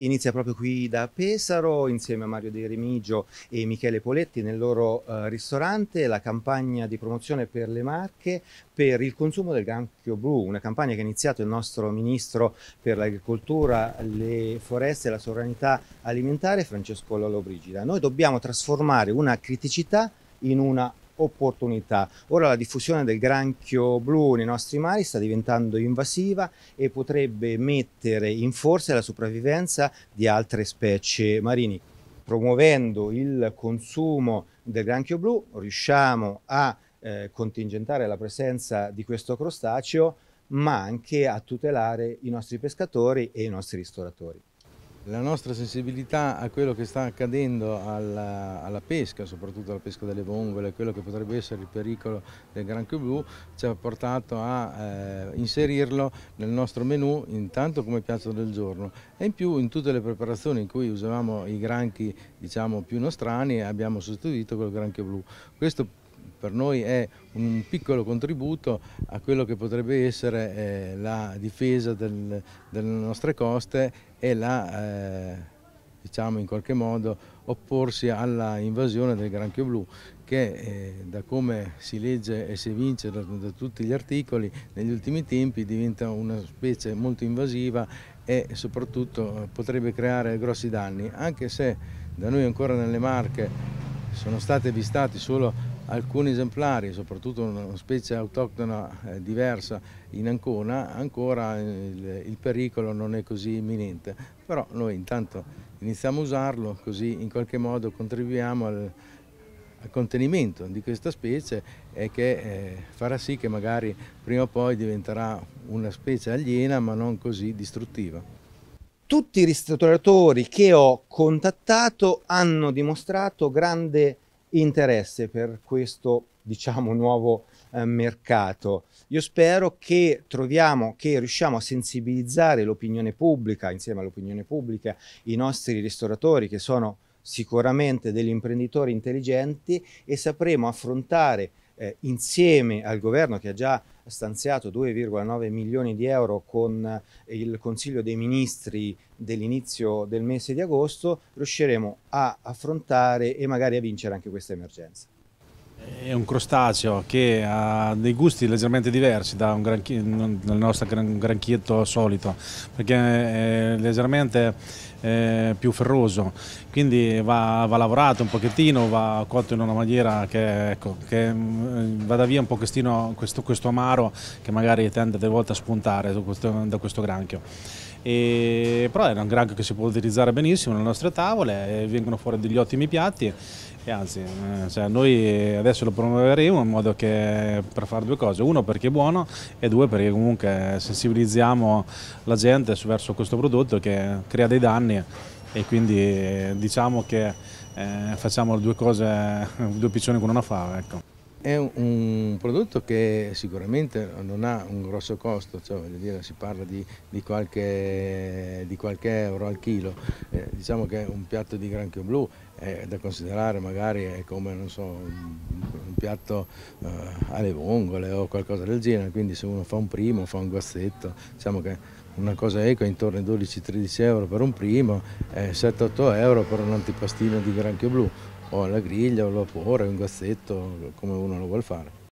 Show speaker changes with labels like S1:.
S1: Inizia proprio qui da Pesaro, insieme a Mario De Remigio e Michele Poletti nel loro uh, ristorante, la campagna di promozione per le marche per il consumo del granchio blu, una campagna che ha iniziato il nostro ministro per l'agricoltura, le foreste e la sovranità alimentare Francesco Lollobrigida. Noi dobbiamo trasformare una criticità in una opportunità. Ora la diffusione del granchio blu nei nostri mari sta diventando invasiva e potrebbe mettere in forza la sopravvivenza di altre specie marini. Promuovendo il consumo del granchio blu riusciamo a eh, contingentare la presenza di questo crostaceo ma anche a tutelare i nostri pescatori e i nostri ristoratori.
S2: La nostra sensibilità a quello che sta accadendo alla, alla, pesca, soprattutto alla pesca delle vongole, quello che potrebbe essere il pericolo del granchio blu, ci ha portato a eh, inserirlo nel nostro menù intanto come piatto del giorno e in più in tutte le preparazioni in cui usavamo i granchi diciamo, più nostrani abbiamo sostituito col granchio blu. Questo per noi è un piccolo contributo a quello che potrebbe essere eh, la difesa del, delle nostre coste e la, eh, diciamo in qualche modo, opporsi alla invasione del granchio blu che eh, da come si legge e si vince da, da, tutti gli articoli negli ultimi tempi diventa una specie molto invasiva e soprattutto potrebbe creare grossi danni anche se da noi ancora nelle Marche sono stati avvistati solo alcuni esemplari, soprattutto una specie autoctona eh, diversa in Ancona, ancora il, il, pericolo non è così imminente, però noi intanto iniziamo a usarlo così in qualche modo contribuiamo al, al contenimento di questa specie e che eh, farà sì che magari prima o poi diventerà una specie aliena ma non così distruttiva.
S1: Tutti i ristoratori che ho contattato hanno dimostrato grande interesse per questo diciamo nuovo eh, mercato. Io spero che troviamo, che riusciamo a sensibilizzare l'opinione pubblica, insieme all'opinione pubblica, i nostri ristoratori che sono sicuramente degli imprenditori intelligenti e sapremo affrontare eh, insieme al governo che ha già stanziato 2,9 milioni di euro con eh, il Consiglio dei Ministri dell'inizio del mese di agosto, riusciremo a affrontare e magari a vincere anche questa emergenza.
S3: È un crostaceo che ha dei gusti leggermente diversi da un dal nostro granchietto solito, perché è leggermente più ferroso, quindi va, va, lavorato un pochettino, va cotto in una maniera che, ecco, che vada via un pochettino questo, questo, amaro che magari tende delle volte a spuntare da questo, da questo granchio. E, però è un granchio che si può utilizzare benissimo nelle nostre tavole, vengono fuori degli ottimi piatti e anzi eh, cioè noi adesso lo promuoveremo in modo che per fare due cose, uno perché è buono e due perché comunque sensibilizziamo la gente verso questo prodotto che crea dei danni e quindi diciamo che eh, facciamo due cose, due piccioni con una fava. Ecco.
S2: È un prodotto che sicuramente non ha un grosso costo, cioè, dire, si parla di, di, qualche, di, qualche, euro al chilo, eh, diciamo che un piatto di granchio blu è da considerare magari è come so, un, un, piatto uh, alle vongole o qualcosa del genere, quindi se uno fa un primo, fa un guazzetto, diciamo che una cosa equa intorno ai 12-13 euro per un primo e 7-8 euro per un antipastino di granchio blu o alla griglia o al vapore, un gazzetto, come uno lo vuole fare.